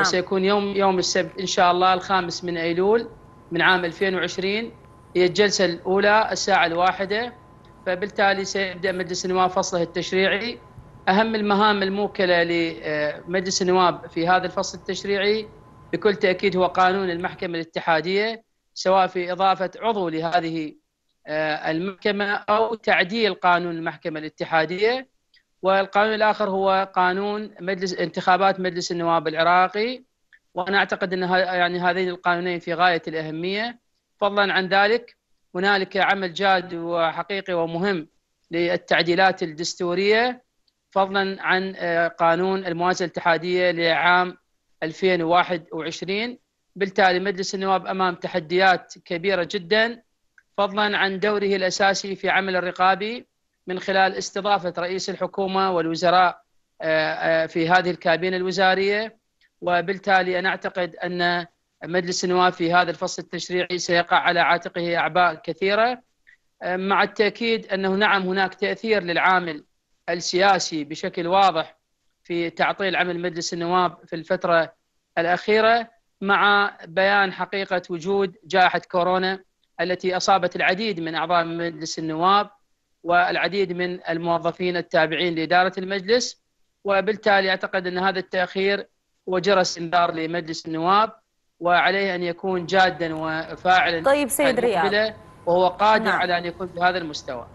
وسيكون يوم يوم السبت إن شاء الله الخامس من أيلول من عام 2020 هي الجلسة الأولى الساعة الواحدة. فبالتالي سيبدأ مجلس النواب فصله التشريعي. أهم المهام الموكلة لمجلس النواب في هذا الفصل التشريعي بكل تأكيد هو قانون المحكمة الاتحادية سواء في إضافة عضو لهذه المحكمة أو تعديل قانون المحكمة الاتحادية. والقانون الآخر هو قانون مجلس انتخابات مجلس النواب العراقي. وأنا أعتقد إن يعني هذين القانونين في غاية الأهمية. فضلا عن ذلك هنالك عمل جاد وحقيقي ومهم للتعديلات الدستورية. فضلا عن قانون الموازنة الاتحادية لعام 2021 بالتالي مجلس النواب أمام تحديات كبيرة جدا. فضلا عن دوره الأساسي في عمل الرقابي. من خلال استضافة رئيس الحكومة والوزراء في هذه الكابينة الوزارية. وبالتالي أنا أعتقد أن مجلس النواب في هذا الفصل التشريعي سيقع على عاتقه أعباء كثيرة. مع التأكيد أنه نعم هناك تأثير للعامل السياسي بشكل واضح في تعطيل عمل مجلس النواب في الفترة الأخيرة مع بيان حقيقة وجود جائحة كورونا التي أصابت العديد من أعضاء مجلس النواب. والعديد من الموظفين التابعين لإدارة المجلس وبالتالي أعتقد أن هذا التأخير هو جرس إنذار لمجلس النواب وعليه أن يكون جادا وفاعلا طيب سيد رياض وهو قادر نعم. على أن يكون بهذا المستوى